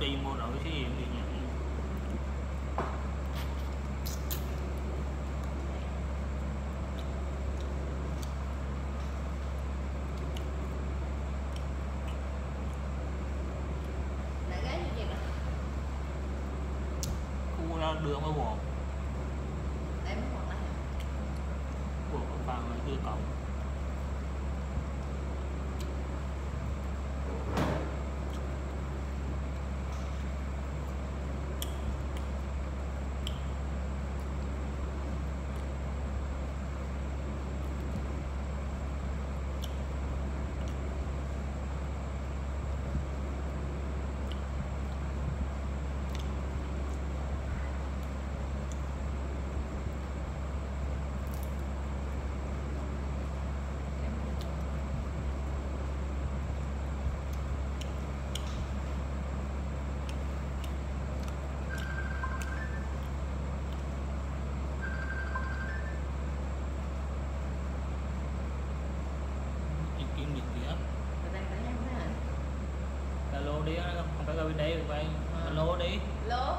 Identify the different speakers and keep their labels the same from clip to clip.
Speaker 1: đi mua nội xí gì đi nhận. Đường ở quận
Speaker 2: Em là
Speaker 1: quận ở vào ở kia cộng tìm kiếm được gì hết
Speaker 2: Người ta phải em thế hả
Speaker 1: alo đi á, không phải coi video được vậy alo đi
Speaker 2: Lố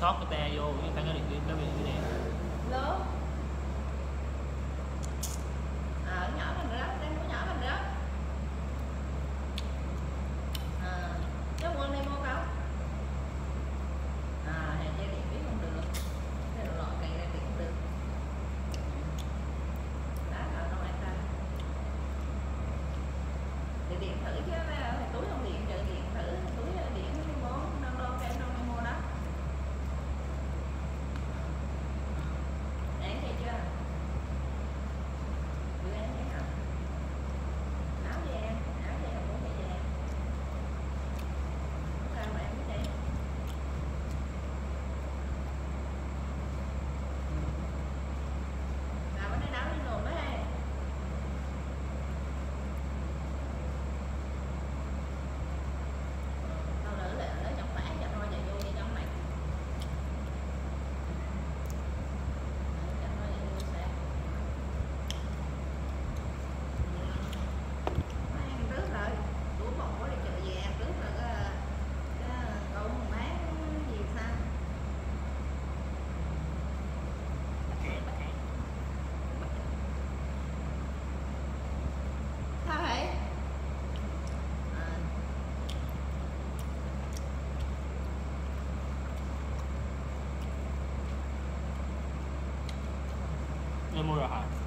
Speaker 1: sót cái te vô chứ phải có được cái video
Speaker 2: lớn. Ờ nhỏ mình đó Đang có nhỏ mình đó. À Cháu đi mua không À hẹn dây điện biết không được. Cái đồ lọ cây ra điện không được. Đó là đâu anh ta. Để điện thử chứ túi không điện trợ điện thử.
Speaker 1: 有冇有？